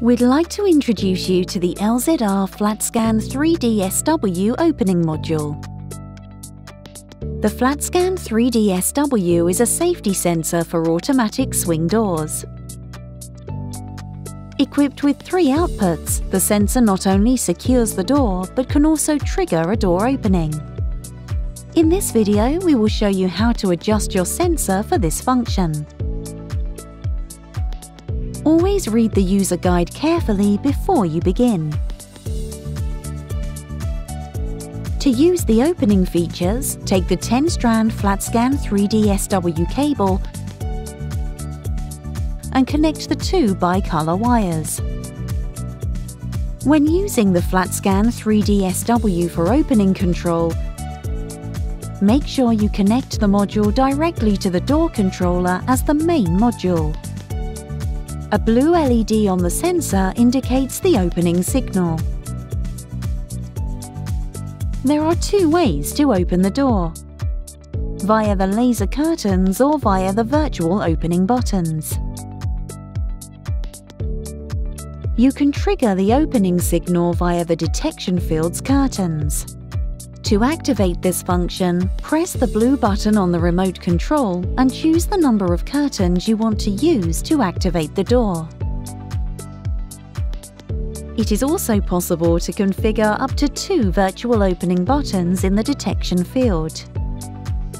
We'd like to introduce you to the LZR FlatScan 3D SW opening module. The FlatScan 3D SW is a safety sensor for automatic swing doors. Equipped with three outputs, the sensor not only secures the door but can also trigger a door opening. In this video, we will show you how to adjust your sensor for this function. Always read the user guide carefully before you begin. To use the opening features, take the 10-strand FlatScan 3D SW cable and connect the two bi-color wires. When using the FlatScan 3D SW for opening control, make sure you connect the module directly to the door controller as the main module. A blue LED on the sensor indicates the opening signal. There are two ways to open the door. Via the laser curtains or via the virtual opening buttons. You can trigger the opening signal via the detection field's curtains. To activate this function, press the blue button on the remote control and choose the number of curtains you want to use to activate the door. It is also possible to configure up to two virtual opening buttons in the detection field.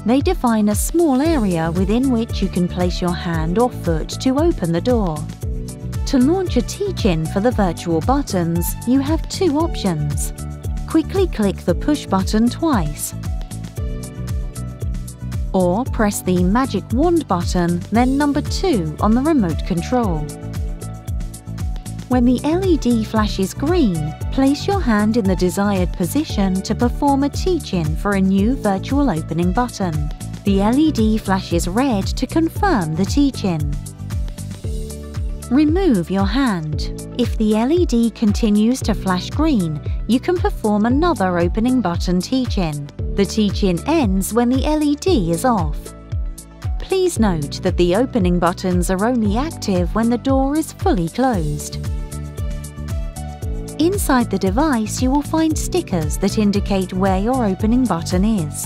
They define a small area within which you can place your hand or foot to open the door. To launch a teach-in for the virtual buttons, you have two options quickly click the push button twice. Or press the magic wand button, then number 2 on the remote control. When the LED flashes green, place your hand in the desired position to perform a teach-in for a new virtual opening button. The LED flashes red to confirm the teach-in. Remove your hand. If the LED continues to flash green, you can perform another opening button teach-in. The teach-in ends when the LED is off. Please note that the opening buttons are only active when the door is fully closed. Inside the device you will find stickers that indicate where your opening button is.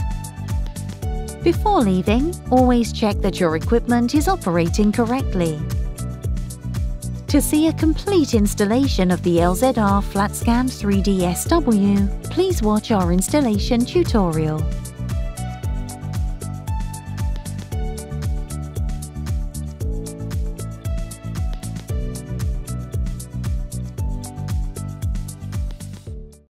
Before leaving, always check that your equipment is operating correctly. To see a complete installation of the LZR FlatScan 3D SW, please watch our installation tutorial.